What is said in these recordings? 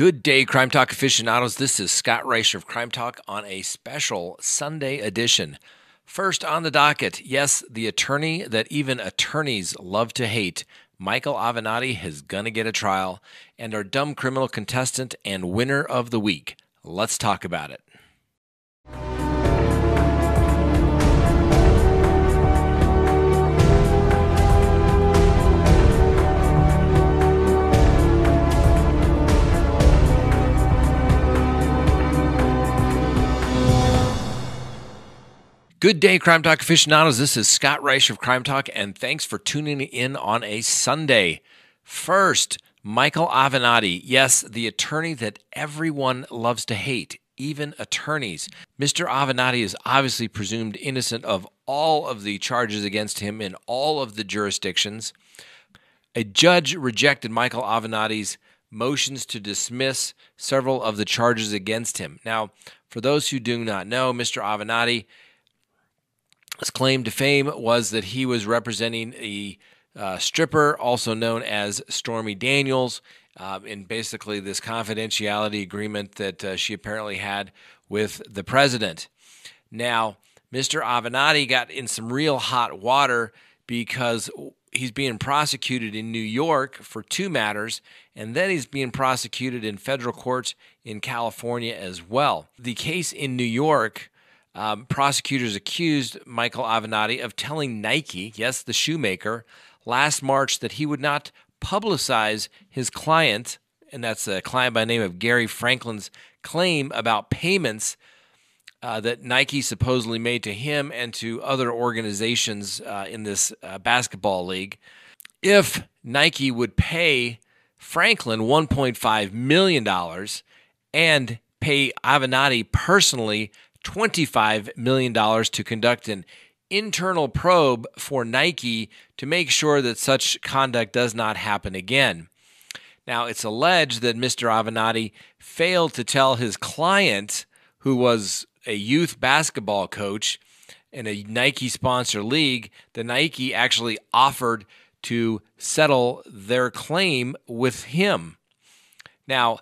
Good day, Crime Talk aficionados. This is Scott Reisch of Crime Talk on a special Sunday edition. First on the docket, yes, the attorney that even attorneys love to hate, Michael Avenatti, is going to get a trial, and our dumb criminal contestant and winner of the week. Let's talk about it. Good day, Crime Talk aficionados. This is Scott Reisch of Crime Talk, and thanks for tuning in on a Sunday. First, Michael Avenatti. Yes, the attorney that everyone loves to hate, even attorneys. Mr. Avenatti is obviously presumed innocent of all of the charges against him in all of the jurisdictions. A judge rejected Michael Avenatti's motions to dismiss several of the charges against him. Now, for those who do not know, Mr. Avenatti claim to fame was that he was representing a uh, stripper, also known as Stormy Daniels, uh, in basically this confidentiality agreement that uh, she apparently had with the president. Now, Mr. Avenatti got in some real hot water because he's being prosecuted in New York for two matters, and then he's being prosecuted in federal courts in California as well. The case in New York um, prosecutors accused Michael Avenatti of telling Nike, yes, the shoemaker, last March that he would not publicize his client, and that's a client by name of Gary Franklin's claim about payments uh, that Nike supposedly made to him and to other organizations uh, in this uh, basketball league. If Nike would pay Franklin $1.5 million and pay Avenatti personally $25 million to conduct an internal probe for Nike to make sure that such conduct does not happen again. Now, it's alleged that Mr. Avenatti failed to tell his client, who was a youth basketball coach in a Nike sponsor league, that Nike actually offered to settle their claim with him. Now,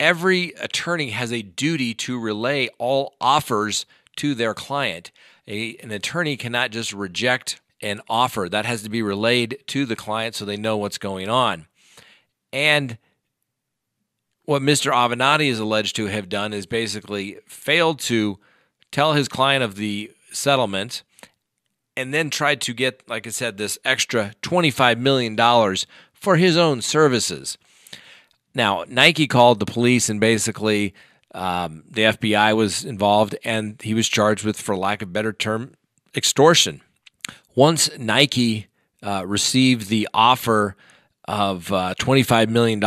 every attorney has a duty to relay all offers to their client. A, an attorney cannot just reject an offer, that has to be relayed to the client so they know what's going on. And what Mr. Avenatti is alleged to have done is basically failed to tell his client of the settlement and then tried to get, like I said, this extra $25 million for his own services. Now, Nike called the police and basically um, the FBI was involved and he was charged with, for lack of better term, extortion. Once Nike uh, received the offer of uh, $25 million,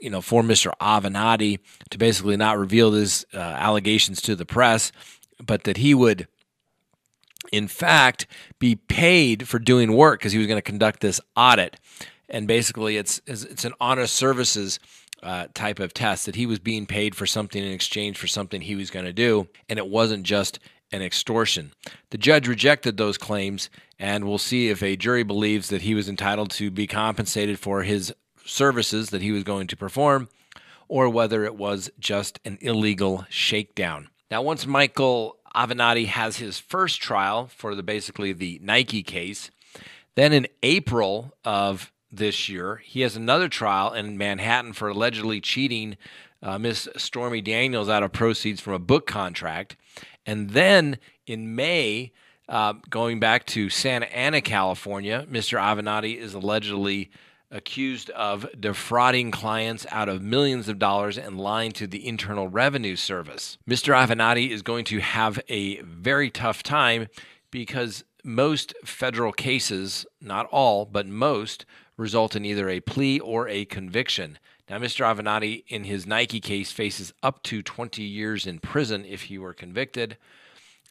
you know, for Mr. Avenatti to basically not reveal his uh, allegations to the press, but that he would, in fact, be paid for doing work because he was going to conduct this audit. And basically, it's it's an honest services uh, type of test that he was being paid for something in exchange for something he was going to do, and it wasn't just an extortion. The judge rejected those claims, and we'll see if a jury believes that he was entitled to be compensated for his services that he was going to perform, or whether it was just an illegal shakedown. Now, once Michael Avenatti has his first trial for the basically the Nike case, then in April of this year. He has another trial in Manhattan for allegedly cheating uh, Miss Stormy Daniels out of proceeds from a book contract. And then in May, uh, going back to Santa Ana, California, Mr. Avenatti is allegedly accused of defrauding clients out of millions of dollars and lying to the Internal Revenue Service. Mr. Avenatti is going to have a very tough time because most federal cases, not all, but most, result in either a plea or a conviction. Now, Mr. Avenatti, in his Nike case, faces up to 20 years in prison if he were convicted.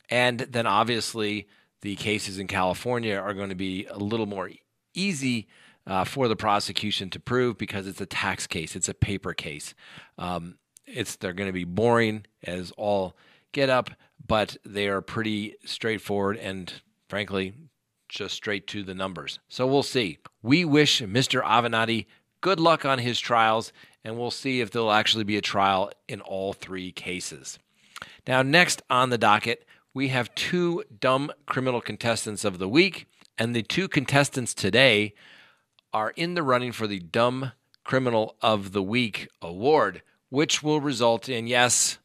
And then obviously, the cases in California are going to be a little more easy uh, for the prosecution to prove because it's a tax case, it's a paper case. Um, it's they're going to be boring as all get up, but they are pretty straightforward and frankly just straight to the numbers. So we'll see. We wish Mr. Avenatti good luck on his trials, and we'll see if there'll actually be a trial in all three cases. Now, next on the docket, we have two dumb criminal contestants of the week, and the two contestants today are in the running for the Dumb Criminal of the Week award, which will result in, yes,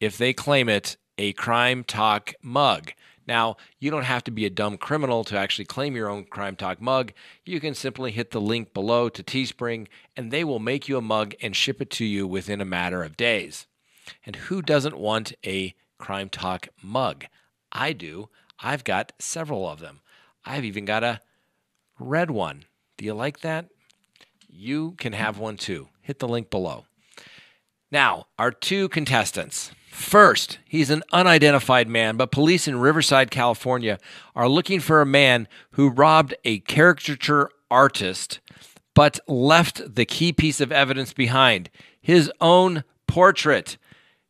if they claim it, a Crime Talk mug. Now, you don't have to be a dumb criminal to actually claim your own Crime Talk mug. You can simply hit the link below to Teespring, and they will make you a mug and ship it to you within a matter of days. And who doesn't want a Crime Talk mug? I do. I've got several of them. I've even got a red one. Do you like that? You can have one too. Hit the link below. Now, our two contestants. First, he's an unidentified man, but police in Riverside, California are looking for a man who robbed a caricature artist but left the key piece of evidence behind his own portrait.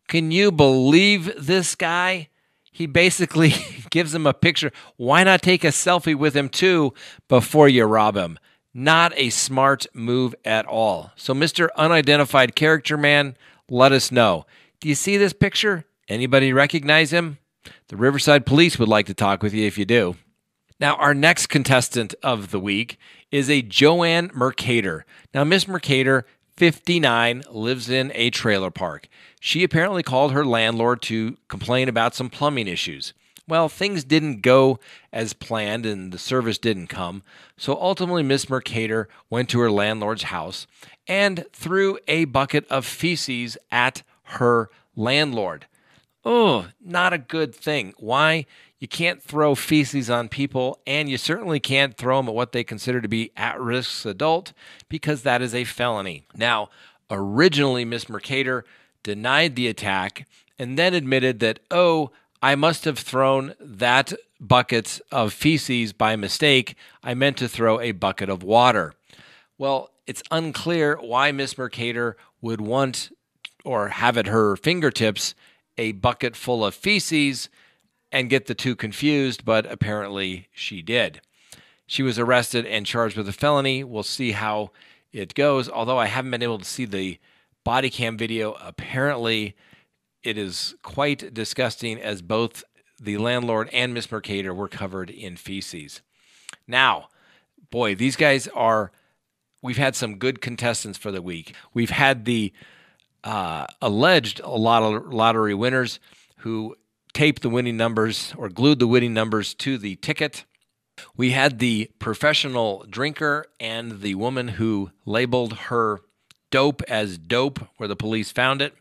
Can you believe this guy? He basically gives him a picture. Why not take a selfie with him too before you rob him? Not a smart move at all. So, Mr. Unidentified Character Man, let us know. Do you see this picture? Anybody recognize him? The Riverside Police would like to talk with you if you do. Now, our next contestant of the week is a Joanne Mercator. Now, Miss Mercator, 59, lives in a trailer park. She apparently called her landlord to complain about some plumbing issues. Well, things didn't go as planned and the service didn't come. So ultimately, Miss Mercator went to her landlord's house and threw a bucket of feces at her landlord. Oh, not a good thing. Why? You can't throw feces on people, and you certainly can't throw them at what they consider to be at risk adult because that is a felony. Now, originally, Miss Mercator denied the attack and then admitted that, oh, I must have thrown that bucket of feces by mistake. I meant to throw a bucket of water. Well, it's unclear why Miss Mercator would want or have at her fingertips a bucket full of feces and get the two confused, but apparently she did. She was arrested and charged with a felony. We'll see how it goes. Although I haven't been able to see the body cam video, apparently it is quite disgusting as both the landlord and Miss Mercator were covered in feces. Now, boy, these guys are. We've had some good contestants for the week. We've had the uh, alleged a lot of lottery winners who taped the winning numbers or glued the winning numbers to the ticket. We had the professional drinker and the woman who labeled her dope as dope where the police found it.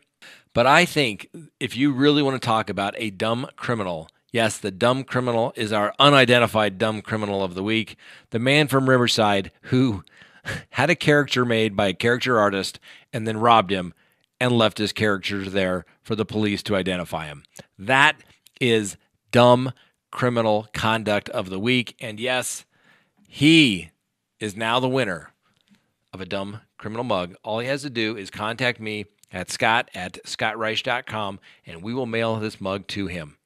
But I think if you really want to talk about a dumb criminal, yes, the dumb criminal is our unidentified dumb criminal of the week, the man from Riverside who had a character made by a character artist and then robbed him and left his characters there for the police to identify him. That is dumb criminal conduct of the week. And yes, he is now the winner of a dumb criminal mug. All he has to do is contact me at scott at scottreisch.com and we will mail this mug to him.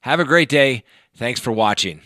Have a great day. Thanks for watching.